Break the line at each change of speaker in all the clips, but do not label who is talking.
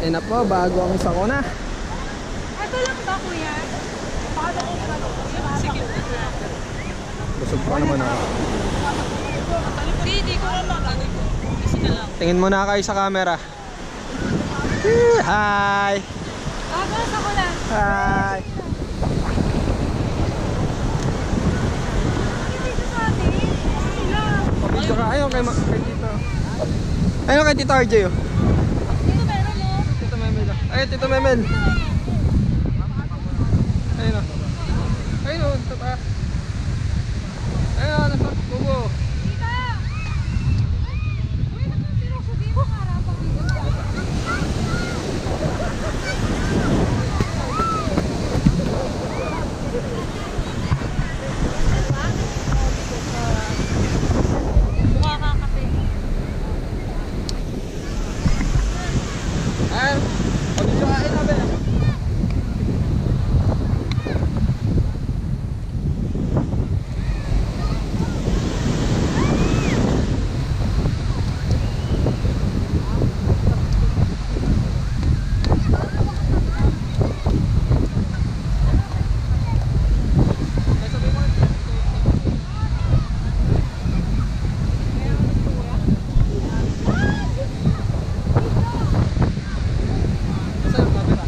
Eh na po, bago ang sakuna.
Ito lang ba, kuya? Na Sige.
Busog pa naman ako.
Hindi, hindi ko. Isa na lang.
Tingin muna kayo sa camera. Hi!
Agos ako lang.
Hi! Ayun kay Tito. Ayun kay Tito RJ. oh.
Dito meron mo.
Tito Ayun, Tito Memel. Ayun o. Ayun o, sa taas. Ayun o, nasa kubo.
Tita! Uy, nakapirok sa dito. Harapang dito. Mukha ka kape.
Ayun. Pabidyo ka. Ayun na, Ben. Saan yung camera?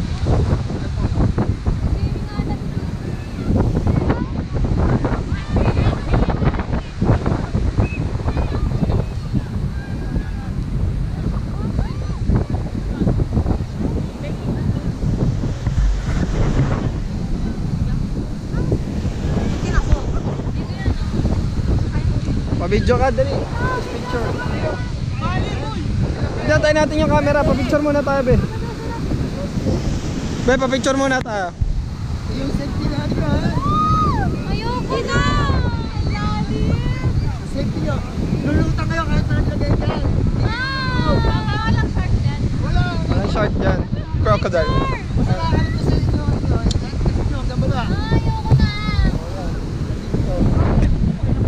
Pabidyo ka, dali. Just picture. Diyan, tayo natin yung camera. Papicture muna tayo, be. Be, papicture muna tayo.
Ayoko na! Lalim!
Safety nyo. Lulutang kayo kahit naglagay dyan.
Ah! Walang short dyan.
Wala.
Walang short dyan. Crocodile.
Basta ko sa inyo.
Ayoko na!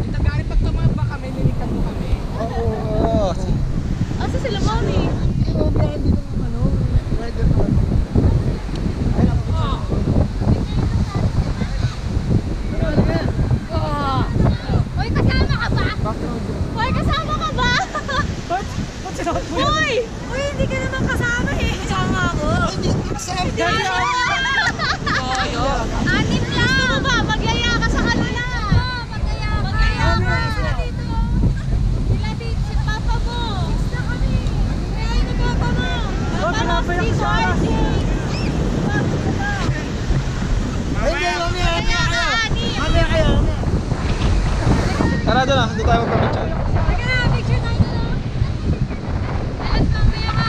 Itagari pag tumaba kami, nilikan mo kami.
Oo.
Asa sila, mami?
Pero meron din ng ano, rider naman. Ay, ako ko. Ano, ano yan?
Uy, kasama ka ba?
Background yun.
Uy, kasama ka ba?
Ba't? Ba't sinakot mo
Uy! Uy, hindi ka naman kasama eh. Kasama ako.
Hindi, kasama.
Anim lang! Gusto mo ba? Magyaya ka sa kanila. Magyaya ka. Magyaya ka. Sila dito. Sila dito. Si Papa mo. Six na kami. Kaya ni Papa mo. Papa mo, si Jorge.
Ay, hindi, mamaya, mamaya
Kaya
kayo.
ka, Ani.
Mamaya kayo, mamaya.
Tara doon na, doon tayo magpapicture.
Sige na, picture tayo na. Alas, mamaya ka.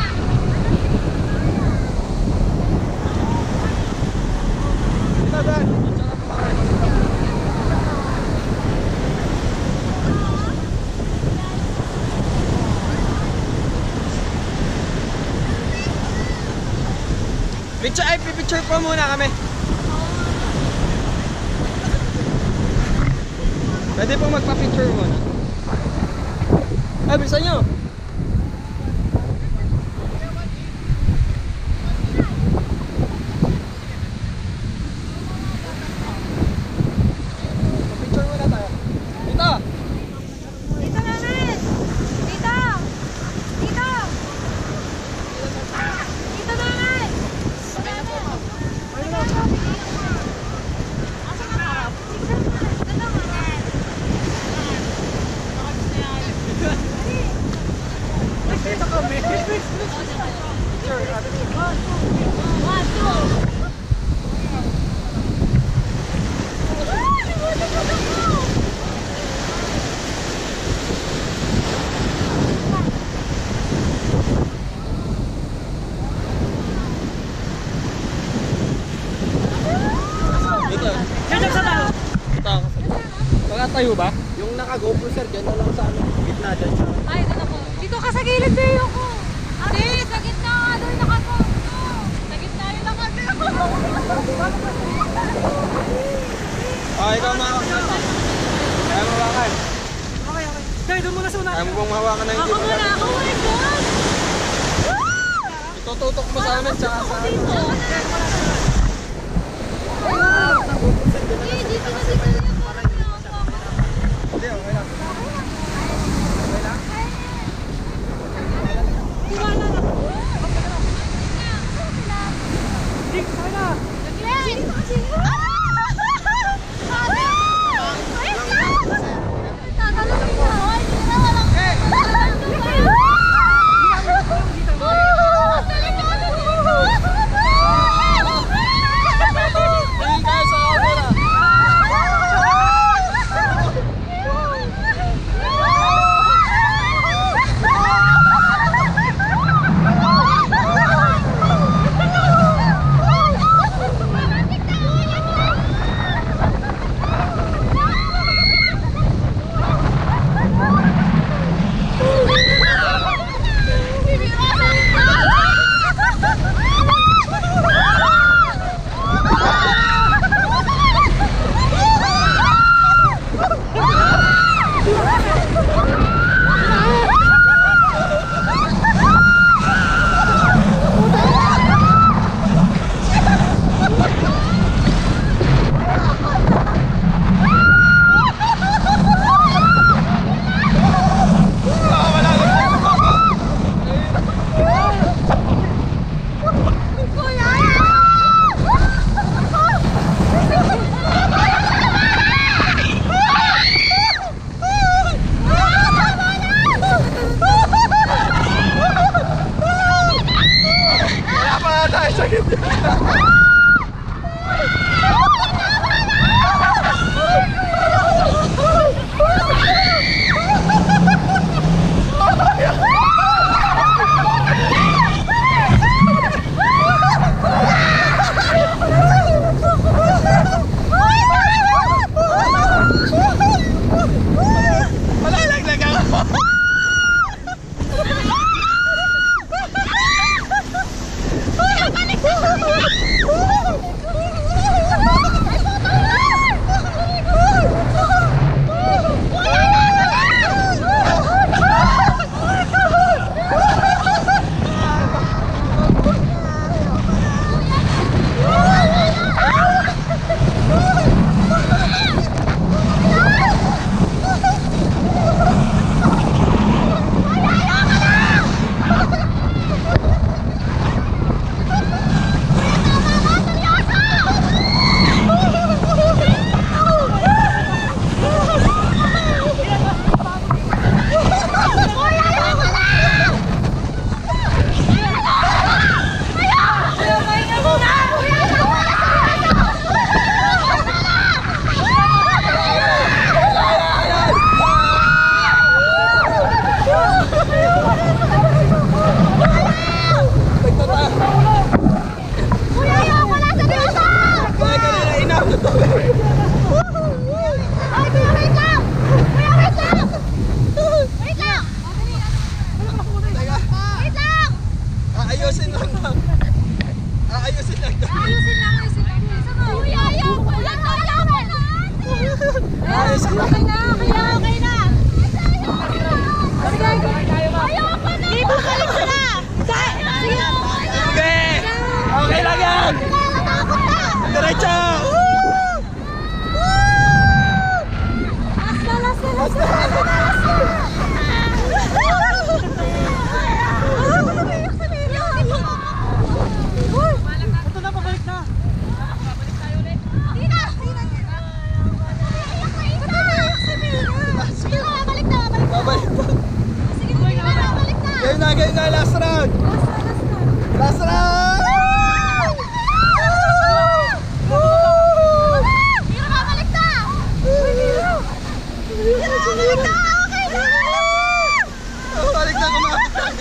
Dito, Dan. Picture, ay, picture po muna kami. Pwede pong magpa-picture muna. Ay, bisa nyo. Picture muna tayo. Dito.
Dito namin! Dito! Dito! Dito namin! Asa na harap? Dalawa na.
Nakita kami.
One, two. Ah, limutan ko na po!
Dito.
Diyan sa tao.
Dito ako. Baka tayo ba?
Yung naka-GoPro sir, dyan na lang sa ano. Gitna dyan sa...
Ay, ito na po. Dito ka sa gilid, Beo ko. Hindi, sa gitna nga doon nakapo. Sa gitna yun lang
Ah, ikaw makakasin. Kaya mo hawakan.
Okay, okay. Dahil doon muna sa una.
Kaya mo bang mahawakan ng
Ako
hindi
muna, ako. Oh my God!
Ito tututok mo sa amin tsaka sa ano.
Dito. Dito na dito Oh,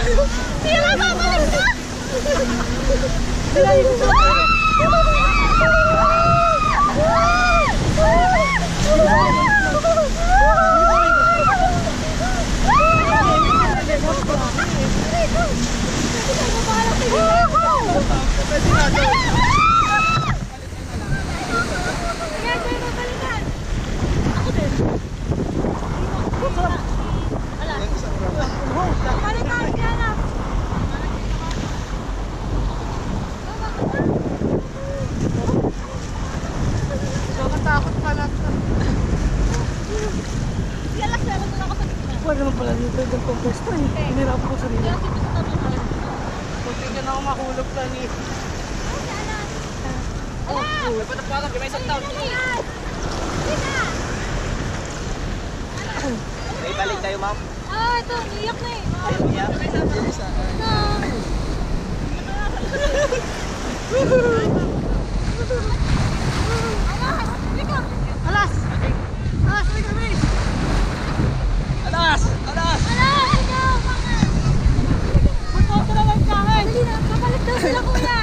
Hindi
na,
babalik
na.
Pwede na, go.
Basta eh. Hinirapan ko sarili. Kunti ka na ako mahulog ka ni.
Oh,
May patapasok, may isang taon. May balik tayo, ma'am.
Ah, ito, iyak na eh.
Yeah.
Alas! Alas, may kami!
Alas! Alas!
Kapalit daw sila kuya.